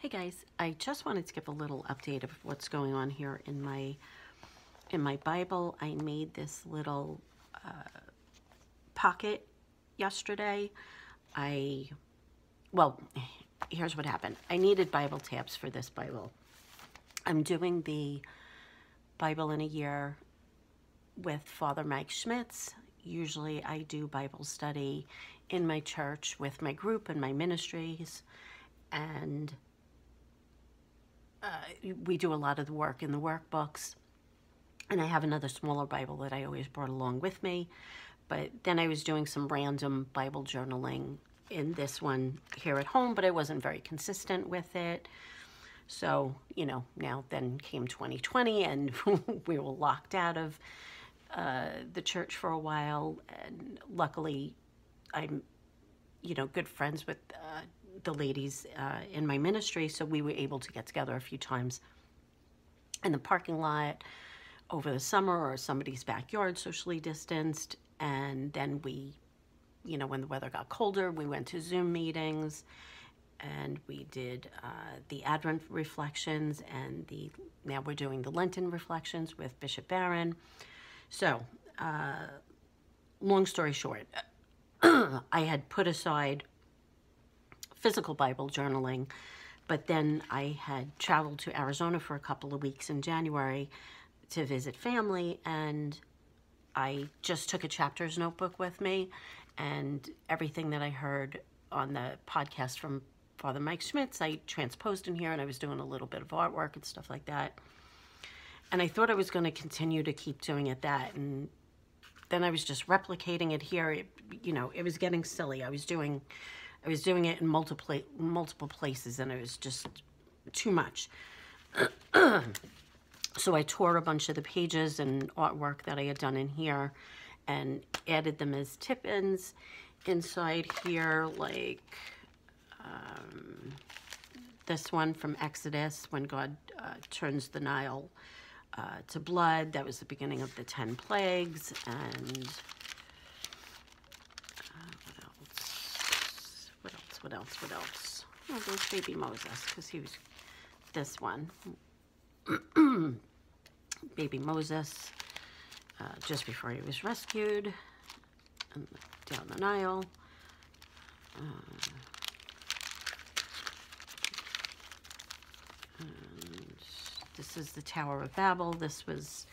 Hey guys, I just wanted to give a little update of what's going on here in my in my Bible. I made this little uh, pocket yesterday. I, well, here's what happened. I needed Bible tabs for this Bible. I'm doing the Bible in a year with Father Mike Schmitz. Usually I do Bible study in my church with my group and my ministries. And uh, we do a lot of the work in the workbooks. And I have another smaller Bible that I always brought along with me. But then I was doing some random Bible journaling in this one here at home, but I wasn't very consistent with it. So, you know, now then came 2020 and we were locked out of uh, the church for a while. And luckily, I'm, you know, good friends with uh, the ladies uh, in my ministry, so we were able to get together a few times in the parking lot over the summer or somebody's backyard, socially distanced. And then we, you know, when the weather got colder, we went to Zoom meetings and we did uh, the Advent reflections and the, now we're doing the Lenten reflections with Bishop Barron. So, uh, long story short, I had put aside physical Bible journaling. But then I had traveled to Arizona for a couple of weeks in January to visit family, and I just took a chapter's notebook with me, and everything that I heard on the podcast from Father Mike Schmitz, I transposed in here, and I was doing a little bit of artwork and stuff like that. And I thought I was going to continue to keep doing it that, and then I was just replicating it here. It, you know, it was getting silly. I was doing I was doing it in multiple multiple places and it was just too much. so I tore a bunch of the pages and artwork that I had done in here and added them as tip-ins inside here like um, this one from Exodus when God uh, turns the Nile uh, to blood. That was the beginning of the 10 plagues and what else, what else? What else? What else? Oh, there's baby Moses, because he was this one. baby Moses, uh, just before he was rescued, and down the Nile. Uh, and this is the Tower of Babel. This was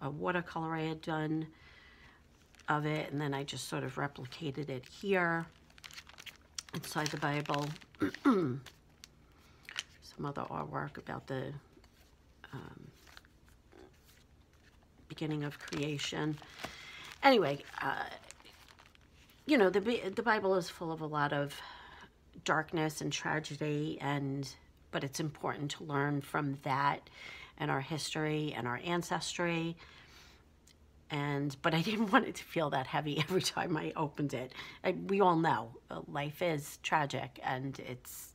a watercolor I had done of it, and then I just sort of replicated it here inside the Bible. Some other artwork about the um, beginning of creation. Anyway, uh, you know, the, the Bible is full of a lot of darkness and tragedy, and but it's important to learn from that and our history and our ancestry and but I didn't want it to feel that heavy every time I opened it. I, we all know uh, life is tragic and it's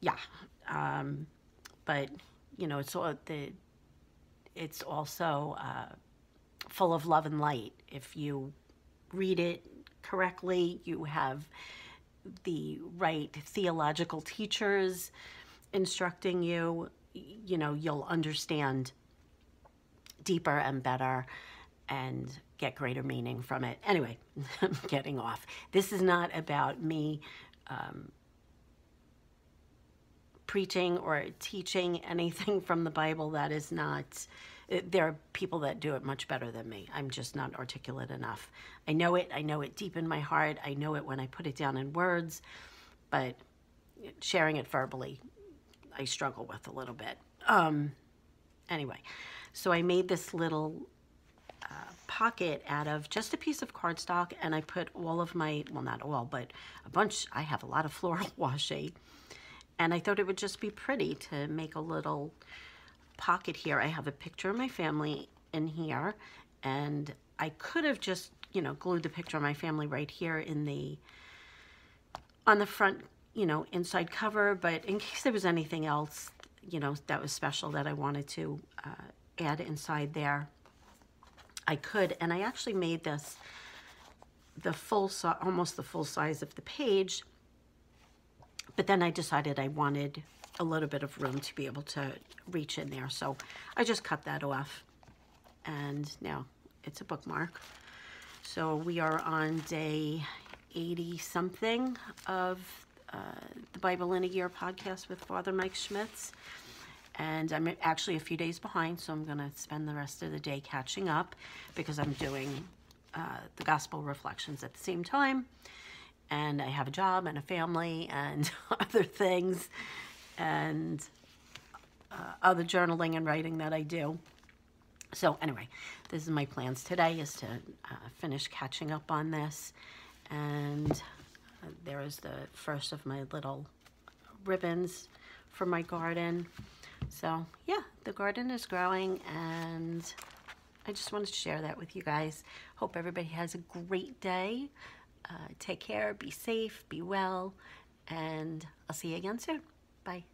yeah, um, but you know it's all the it's also uh, full of love and light. If you read it correctly, you have the right theological teachers instructing you. You know you'll understand deeper and better and get greater meaning from it. Anyway, I'm getting off. This is not about me um, preaching or teaching anything from the Bible. That is not, there are people that do it much better than me. I'm just not articulate enough. I know it. I know it deep in my heart. I know it when I put it down in words, but sharing it verbally, I struggle with a little bit. Um, anyway, so I made this little pocket out of just a piece of cardstock and I put all of my, well not all, but a bunch, I have a lot of floral washi and I thought it would just be pretty to make a little pocket here. I have a picture of my family in here and I could have just, you know, glued the picture of my family right here in the, on the front, you know, inside cover, but in case there was anything else, you know, that was special that I wanted to uh, add inside there, I could, and I actually made this the full, size, almost the full size of the page, but then I decided I wanted a little bit of room to be able to reach in there. So I just cut that off and now it's a bookmark. So we are on day 80 something of uh, the Bible in a Year podcast with Father Mike Schmitz. And I'm actually a few days behind, so I'm going to spend the rest of the day catching up because I'm doing uh, the gospel reflections at the same time. And I have a job and a family and other things and uh, other journaling and writing that I do. So anyway, this is my plans today is to uh, finish catching up on this. And there is the first of my little ribbons for my garden. So yeah, the garden is growing and I just wanted to share that with you guys. Hope everybody has a great day. Uh, take care, be safe, be well, and I'll see you again soon. Bye.